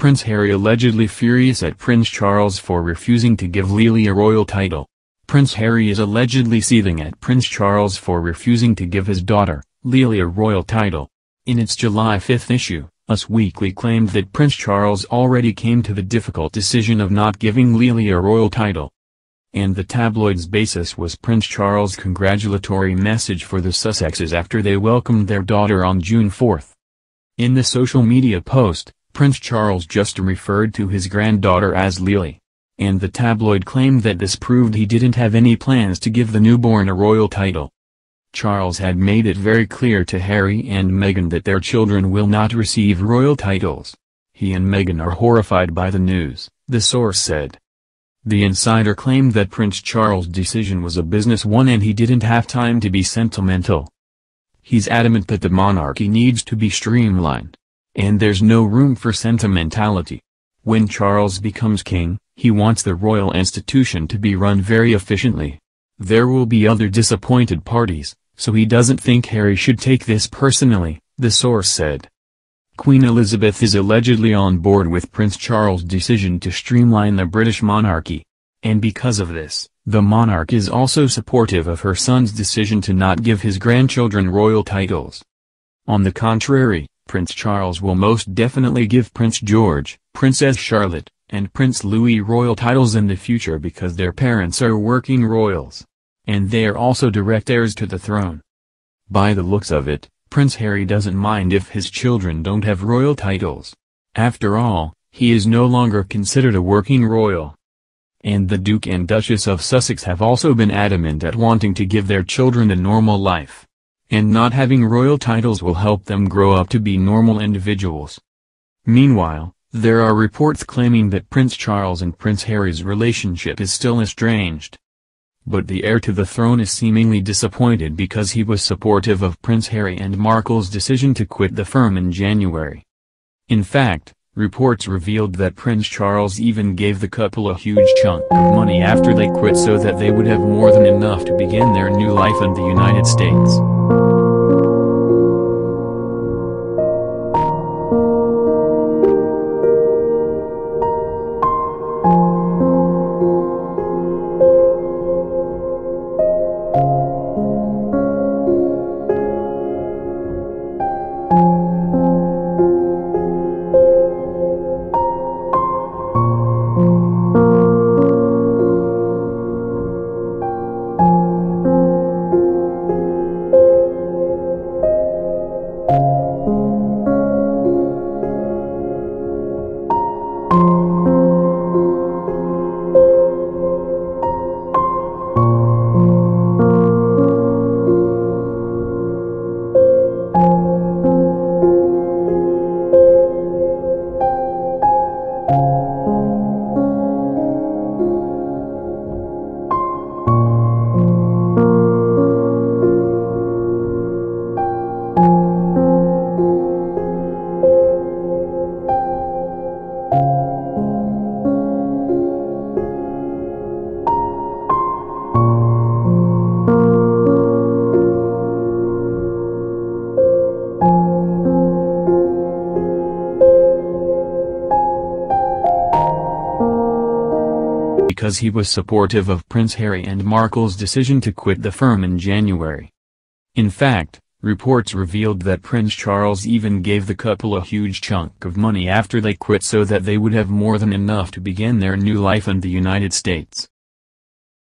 Prince Harry allegedly furious at Prince Charles for refusing to give Lili a royal title. Prince Harry is allegedly seething at Prince Charles for refusing to give his daughter, Lili a royal title. In its July 5 issue, Us Weekly claimed that Prince Charles already came to the difficult decision of not giving Lili a royal title. And the tabloid's basis was Prince Charles' congratulatory message for the Sussexes after they welcomed their daughter on June 4. In the social media post, Prince Charles just referred to his granddaughter as Lili. And the tabloid claimed that this proved he didn't have any plans to give the newborn a royal title. Charles had made it very clear to Harry and Meghan that their children will not receive royal titles. He and Meghan are horrified by the news, the source said. The insider claimed that Prince Charles' decision was a business one and he didn't have time to be sentimental. He's adamant that the monarchy needs to be streamlined. And there's no room for sentimentality. When Charles becomes king, he wants the royal institution to be run very efficiently. There will be other disappointed parties, so he doesn't think Harry should take this personally, the source said. Queen Elizabeth is allegedly on board with Prince Charles' decision to streamline the British monarchy. And because of this, the monarch is also supportive of her son's decision to not give his grandchildren royal titles. On the contrary, Prince Charles will most definitely give Prince George, Princess Charlotte, and Prince Louis royal titles in the future because their parents are working royals. And they are also direct heirs to the throne. By the looks of it, Prince Harry doesn't mind if his children don't have royal titles. After all, he is no longer considered a working royal. And the Duke and Duchess of Sussex have also been adamant at wanting to give their children a normal life. And not having royal titles will help them grow up to be normal individuals. Meanwhile, there are reports claiming that Prince Charles and Prince Harry's relationship is still estranged. But the heir to the throne is seemingly disappointed because he was supportive of Prince Harry and Markle's decision to quit the firm in January. In fact, reports revealed that Prince Charles even gave the couple a huge chunk of money after they quit so that they would have more than enough to begin their new life in the United States. Thank you. Because he was supportive of Prince Harry and Markle's decision to quit the firm in January. In fact, reports revealed that Prince Charles even gave the couple a huge chunk of money after they quit so that they would have more than enough to begin their new life in the United States.